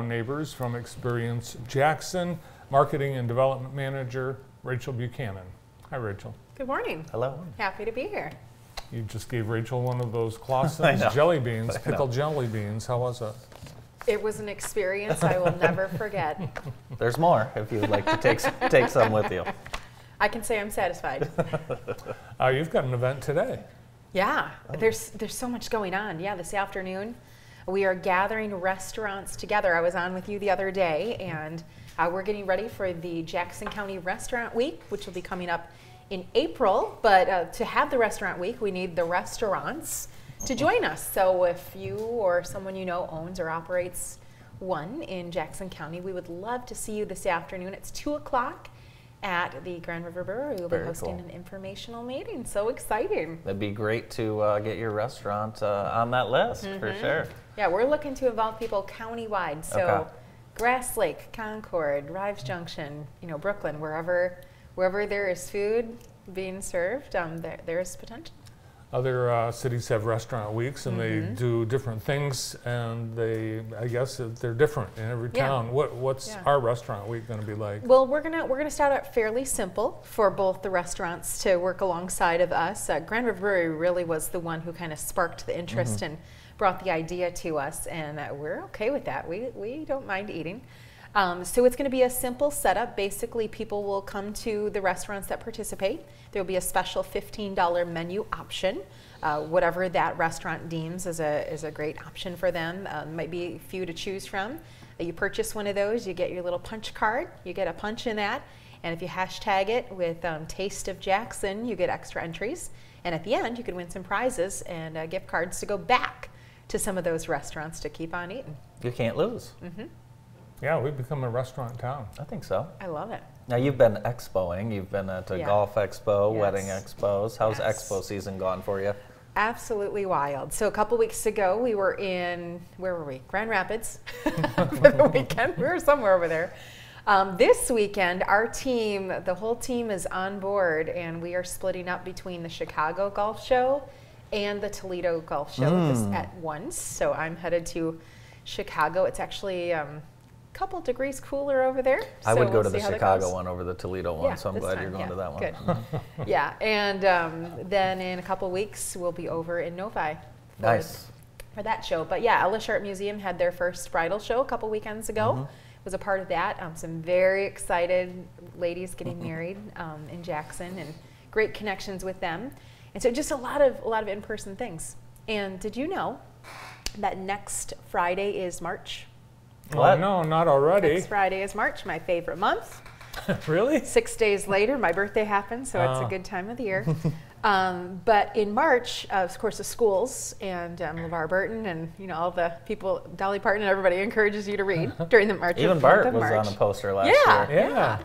neighbors from Experience Jackson, Marketing and Development Manager Rachel Buchanan. Hi, Rachel. Good morning. Hello. Happy to be here. You just gave Rachel one of those I Claussen's jelly beans, I pickled jelly beans. How was it? It was an experience I will never forget. There's more if you would like to take take some with you. I can say I'm satisfied. Uh, you've got an event today. Yeah, there's there's so much going on. Yeah, this afternoon we are gathering restaurants together. I was on with you the other day, and uh, we're getting ready for the Jackson County Restaurant Week, which will be coming up in April. But uh, to have the restaurant week, we need the restaurants to join us. So if you or someone you know owns or operates one in Jackson County, we would love to see you this afternoon. It's two o'clock. At the Grand River Brewery, we'll be hosting cool. an informational meeting. So exciting! It'd be great to uh, get your restaurant uh, on that list Mm-hmm. for sure. Yeah, we're looking to involve people countywide. So Okay. Grass Lake, Concord, Rives Junction, you know, Brooklyn, wherever wherever there is food being served, um, there, there is potential. Other uh, cities have restaurant weeks and Mm-hmm. they do different things, and they, I guess, they're different in every Yeah. town. What, what's Yeah. our restaurant week going to be like? Well, we're gonna we're gonna start out fairly simple for both the restaurants to work alongside of us. Uh, Grand River Brewery really was the one who kind of sparked the interest and brought the idea to us, and we're okay with that. We we don't mind eating. Um, so it's going to be a simple setup. Basically, people will come to the restaurants that participate. There will be a special $15 menu option, uh, whatever that restaurant deems as a, is a great option for them. Uh, might be a few to choose from. Uh, you purchase one of those, you get your little punch card. You get a punch in that, and if you hashtag it with um, Taste of Jackson, you get extra entries. And at the end, you can win some prizes and uh, gift cards to go back to some of those restaurants to keep on eating. You can't lose. Mm. Yeah, we've become a restaurant town. I think so. I love it. Now you've been expoing. You've been at a Yeah. golf expo, wedding expos. How's Yes. expo season gone for you? Absolutely wild. So a couple weeks ago, we were in where were we? Grand Rapids for the weekend. We were somewhere over there. Um, this weekend, our team, the whole team, is on board, and we are splitting up between the Chicago Golf Show and the Toledo Golf Show this, at once. So I'm headed to Chicago. It's actually um, a couple degrees cooler over there. I so would go we'll to the Chicago one over the Toledo one, Yeah, so I'm glad time, you're going yeah, to that one. Good. yeah, and um, then in a couple weeks we'll be over in Novi. for- Nice. For that show, but yeah, Ella Sharp Museum had their first bridal show a couple weekends ago. Mm-hmm. Was a part of that. Um, some very excited ladies getting married um, in Jackson, and great connections with them. And so just a lot of a lot of in-person things. And did you know that next Friday is March? What? Oh, no, not already. Next Friday is March, my favorite month. really? Six days later, my birthday happens, so it's Ah. a good time of the year. um, but in March, uh, of course, the schools and um, LeVar Burton and you know all the people, Dolly Parton and everybody encourages you to read during the March. Even month Bart of was March. on a poster last Yeah. year. Yeah.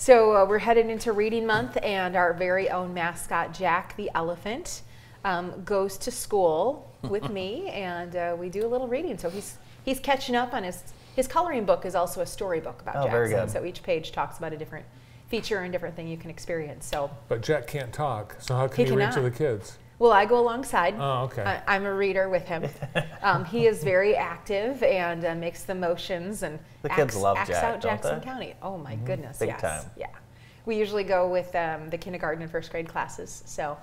So uh, we're headed into reading month, and our very own mascot, Jack the elephant, um, goes to school with me, and uh, we do a little reading. So he's he's catching up on his his coloring book is also a storybook about Oh, Jackson. So each page talks about a different feature and different thing you can experience. So But Jack can't talk, so how can He he, read to the kids? Well, I go alongside. Oh, okay. I, I'm a reader with him. Um, he is very active and uh, makes the motions and The kids acts, love acts Jack, out don't Jackson they? County. Oh my goodness, Big yes, time. yeah. We usually go with um, the kindergarten and first grade classes, so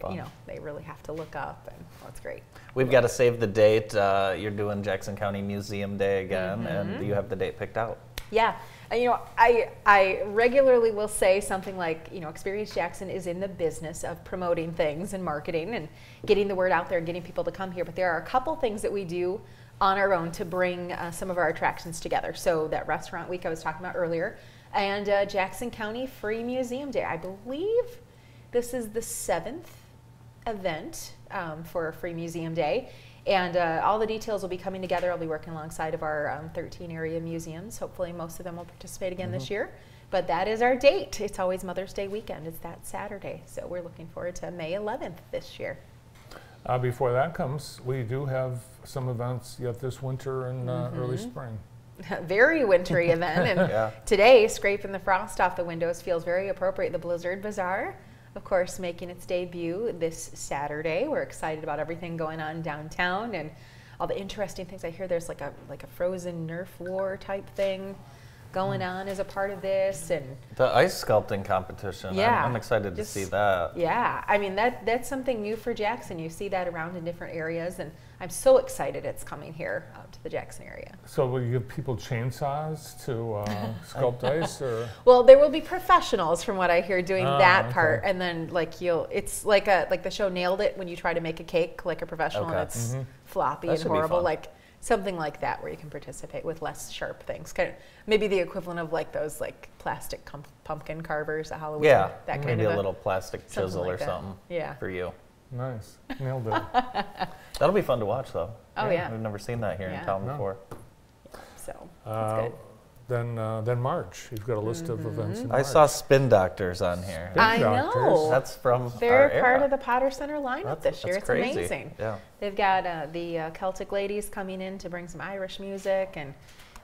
Fun. you know they really have to look up, and oh, it's great. We've got to save the date. Uh, you're doing Jackson County Museum Day again, Mm-hmm. and you have the date picked out. Yeah, you know, I I regularly will say something like, you know, Experience Jackson is in the business of promoting things and marketing and getting the word out there and getting people to come here. But there are a couple things that we do on our own to bring uh, some of our attractions together. So that restaurant week I was talking about earlier, and uh, Jackson County Free Museum Day. I believe this is the seventh event um, for a Free Museum Day. And uh, all the details will be coming together. I'll be working alongside of our um, 13 area museums. Hopefully, most of them will participate again this year. But that is our date. It's always Mother's Day weekend. It's that Saturday. So we're looking forward to May 11th this year. Uh, before that comes, we do have some events yet this winter and uh, Mm-hmm. early spring. very wintry event. And Yeah. today, scraping the frost off the windows feels very appropriate. The Blizzard Bazaar, of course, making its debut this Saturday. We're excited about everything going on downtown and all the interesting things. I hear there's like a like a frozen Nerf war type thing going Hmm. on as a part of this, and The ice sculpting competition. I'm- Yeah, I'm, excited to see that. yeah, I mean that that's something new for Jackson. You see that around in different areas, and I'm so excited it's coming here uh, to the Jackson area. So will you give people chainsaws to uh, sculpt ice, or Well, there will be professionals from what I hear doing Ah, that okay. part, and then like you'll, it's like a like the show Nailed It when you try to make a cake like a professional Okay. and it's Mhm. floppy That and horrible, like something like that where you can participate with less sharp things. Kind of maybe the equivalent of like those like plastic com- pumpkin carvers at Halloween. Yeah, that kind maybe of a little plastic chisel like or that. something Yeah. for you. nice, nailed it. That'll be fun to watch, though. Oh yeah. We've never seen that here Yeah. in town No. before. So that's Uh, good. then uh, then March. You've got a list of events in I March. saw Spin Doctors on here. Big I doctors. know. That's from They're our part era. of the Potter Center lineup That's- this year. that's It's crazy. amazing. Yeah. They've got uh, the uh, Celtic ladies coming in to bring some Irish music and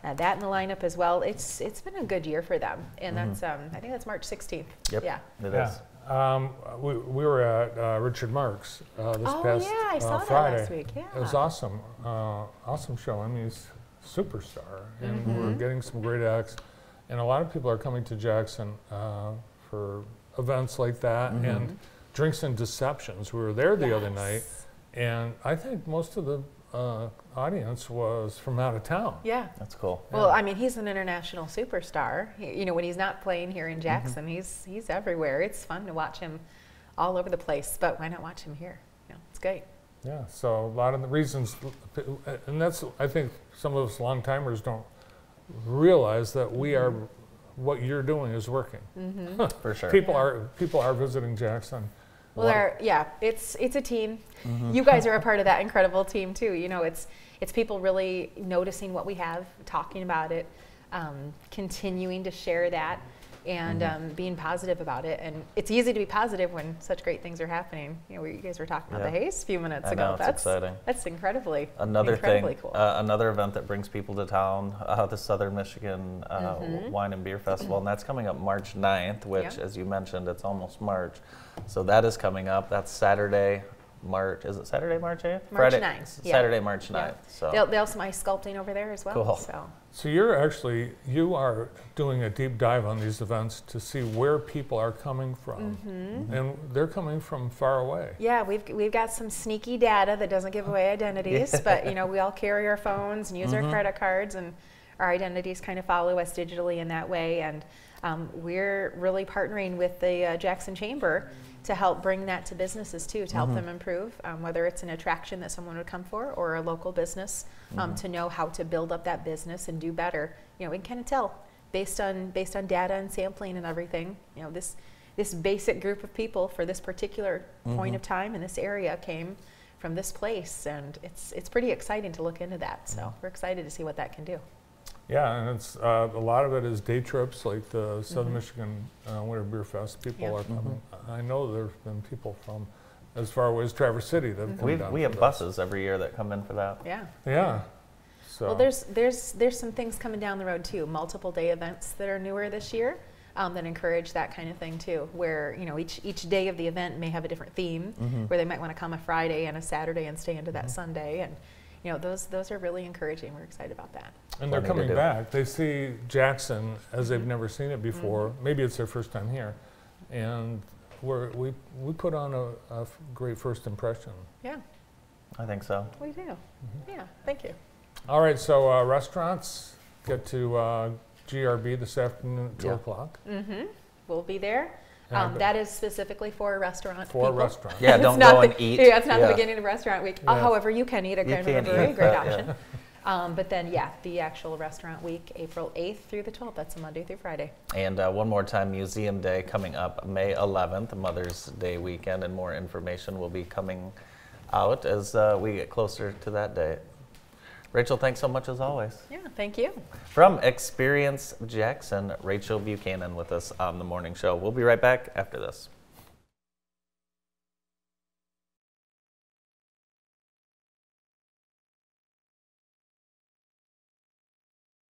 uh, that in the lineup as well. It's it's been a good year for them, and Mhm. that's um, I think that's March 16th. Yep. Yeah. It yeah. is. Um, we, we were at uh, Richard Marx uh, this Oh past yeah, I uh, saw that Friday. last week. Yeah. It was awesome. Uh, awesome show. I mean, he's a superstar, and we're Mhm. getting some great acts. And a lot of people are coming to Jackson uh, for events like that Mhm. and Drinks and Deceptions. We were there the other night, and I think most of the uh, audience was from out of town. Yeah. That's cool. Well, I mean, he's an international superstar. He, you know, when he's not playing here Mm-hmm. in Jackson, he's he's everywhere. It's fun to watch him all over the place. But why not watch him here? You know, it's great. Yeah, so a lot of the reasons, and that's, I think some of us long timers don't realize that we are, what you're doing is working. Mm-hmm. For sure. People are, people are visiting Jackson. Well, lot- there, yeah, it's it's a team. Mhm. You guys are a part of that incredible team too. You know, it's it's people really noticing what we have, talking about it, um, continuing to share that, and Mhm. um, being positive about it. And it's easy to be positive when such great things are happening. You know, you guys were talking about the Haze a few minutes I ago. know, that's exciting. that's incredibly Another incredibly thing, cool. uh, another event that brings people to town, uh, the Southern Michigan uh, Mhm. Wine and Beer Festival, and that's coming up March 9th, which, Yep. as you mentioned, it's almost March. So that is coming up. That's Saturday, March. Is it Saturday, March 8th? March Friday, 9th, yeah. Saturday, March Yeah. 9th. So They'll, they'll have some ice sculpting over there as well. Cool. So So you're actually, you are doing a deep dive on these events to see where people are coming from. Mm-hmm. And they're coming from far away. Yeah, we've we've got some sneaky data that doesn't give away identities, but you know we all carry our phones and use Mhm. our credit cards, and our identities kind of follow us digitally in that way. And um, we're really partnering with the uh, Jackson Chamber to help bring that to businesses too, to help Mhm. them improve, um, whether it's an attraction that someone would come for or a local business, um, Mhm. to know how to build up that business and do better. You know, we can kind of tell based on based on data and sampling and everything. You know, this this basic group of people for this particular point Mhm. of time in this area came from this place, and it's it's pretty exciting to look into that. So we're excited to see what that can do. Yeah, and it's, uh, a lot of it is day trips, like the Southern Mhm. Michigan uh, Winter Beer Fest. People Yeah. are coming. I know there's been people from as far away as Traverse City that have come we we for have this. buses every year that come in for that. Yeah. Yeah. So. Well, there's there's there's some things coming down the road too. Multiple day events that are newer this year um, that encourage that kind of thing too. Where you know each each day of the event may have a different theme. Mhm. Where they might want to come a Friday and a Saturday and stay into that Mhm. Sunday, and you know those those are really encouraging. We're excited about that. And they're Plenty to coming do. back. They see Jackson as they've Mhm. never seen it before. Mhm. Maybe it's their first time here, and we're, we we put on a, a f- great first impression. Yeah, I think so. we do. Mm-hmm. Yeah, thank you. All right, so uh, restaurants get to uh, GRB this afternoon at two Yeah. o'clock. Mm-hmm. We'll be there. Um, that is specifically for a restaurant for people. restaurants. Yeah, It's don't not go the- and eat. Yeah, it's not Yeah. the beginning of restaurant week. Uh, however, you can eat at You Grand River Brewery, eat, great yeah. option. Um, but then, yeah, the actual restaurant week, April 8th through the 12th. That's a Monday through Friday. And uh, one more time, Museum Day coming up May 11th, Mother's Day weekend, and more information will be coming out as uh, we get closer to that date. Rachel, thanks so much as always. Yeah, thank you. From Experience Jackson, Rachel Buchanan with us on the morning show. We'll be right back after this.